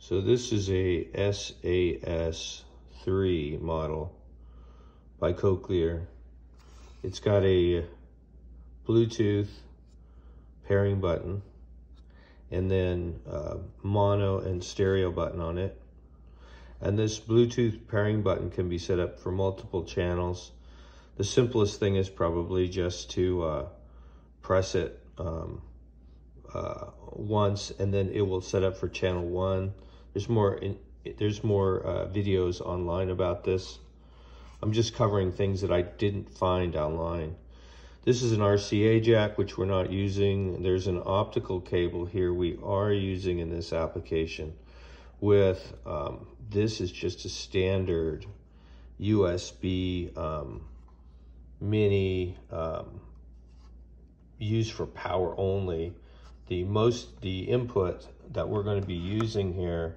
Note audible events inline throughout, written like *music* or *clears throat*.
So this is a SAS3 model by Cochlear. It's got a Bluetooth pairing button and then mono and stereo button on it. And this Bluetooth pairing button can be set up for multiple channels. The simplest thing is probably just to uh, press it um, uh, once and then it will set up for channel one. There's more, in, there's more uh, videos online about this. I'm just covering things that I didn't find online. This is an RCA jack, which we're not using. There's an optical cable here we are using in this application with, um, this is just a standard USB um, mini um, used for power only. The most, the input that we're going to be using here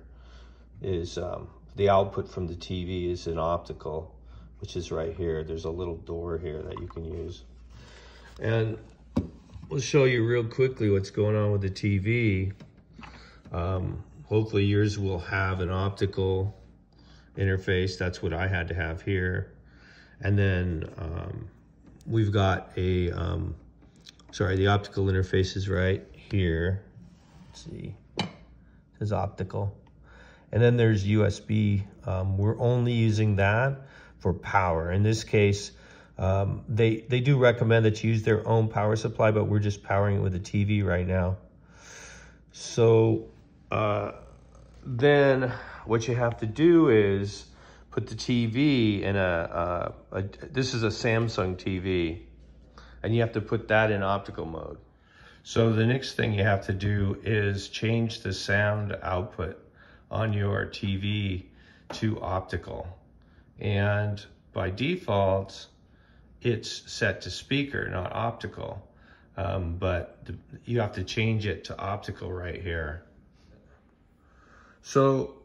is um, the output from the TV is an optical, which is right here. There's a little door here that you can use. And we'll show you real quickly what's going on with the TV. Um, hopefully yours will have an optical interface. That's what I had to have here. And then um, we've got a, um, sorry, the optical interface is right here. Let's see, it says optical. And then there's USB. Um, we're only using that for power. In this case, um, they, they do recommend that you use their own power supply, but we're just powering it with a TV right now. So uh, then what you have to do is put the TV in a, a, a, this is a Samsung TV, and you have to put that in optical mode. So the next thing you have to do is change the sound output on your TV to optical. And by default, it's set to speaker, not optical. Um, but the, you have to change it to optical right here. So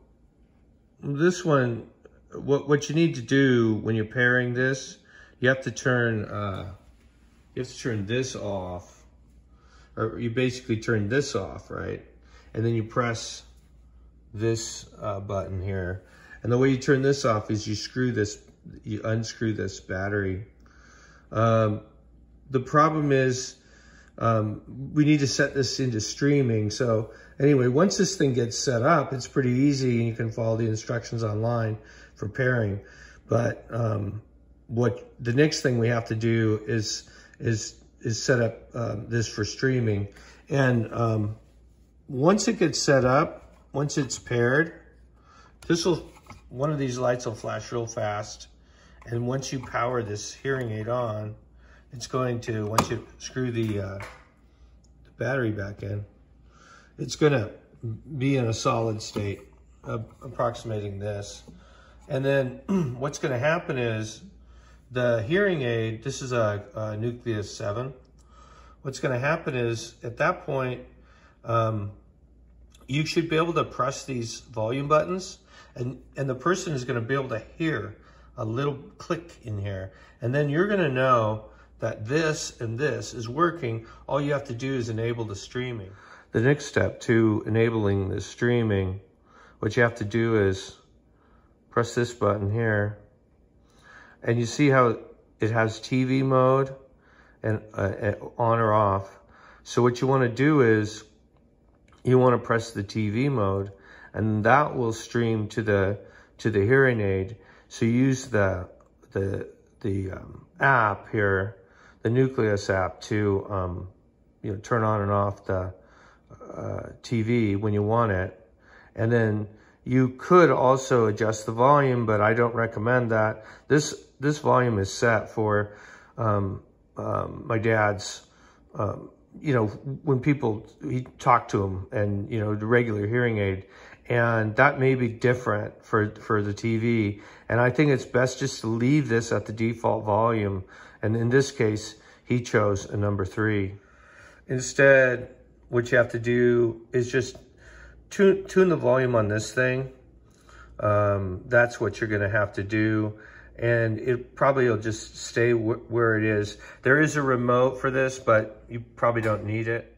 this one, what, what you need to do when you're pairing this, you have to turn, uh, you have to turn this off, or you basically turn this off, right? And then you press this uh, button here. And the way you turn this off is you screw this, you unscrew this battery um, the problem is um, we need to set this into streaming. So anyway, once this thing gets set up, it's pretty easy and you can follow the instructions online for pairing. But um, what the next thing we have to do is is is set up um, this for streaming. And um, once it gets set up, once it's paired, this will one of these lights will flash real fast and once you power this hearing aid on, it's going to, once you screw the, uh, the battery back in, it's going to be in a solid state, uh, approximating this. And then *clears throat* what's going to happen is the hearing aid, this is a, a Nucleus 7. What's going to happen is at that point, um, you should be able to press these volume buttons and, and the person is going to be able to hear a little click in here. And then you're gonna know that this and this is working. All you have to do is enable the streaming. The next step to enabling the streaming, what you have to do is press this button here. And you see how it has TV mode and uh, on or off. So what you wanna do is you wanna press the TV mode and that will stream to the, to the hearing aid so use the, the, the um, app here, the Nucleus app to, um, you know, turn on and off the uh, TV when you want it. And then you could also adjust the volume, but I don't recommend that. This, this volume is set for um, um, my dad's, um, you know, when people, he talk to him and, you know, the regular hearing aid, and that may be different for, for the TV. And I think it's best just to leave this at the default volume. And in this case, he chose a number three. Instead, what you have to do is just tune, tune the volume on this thing. Um, that's what you're gonna have to do. And it probably will just stay where it is. There is a remote for this, but you probably don't need it.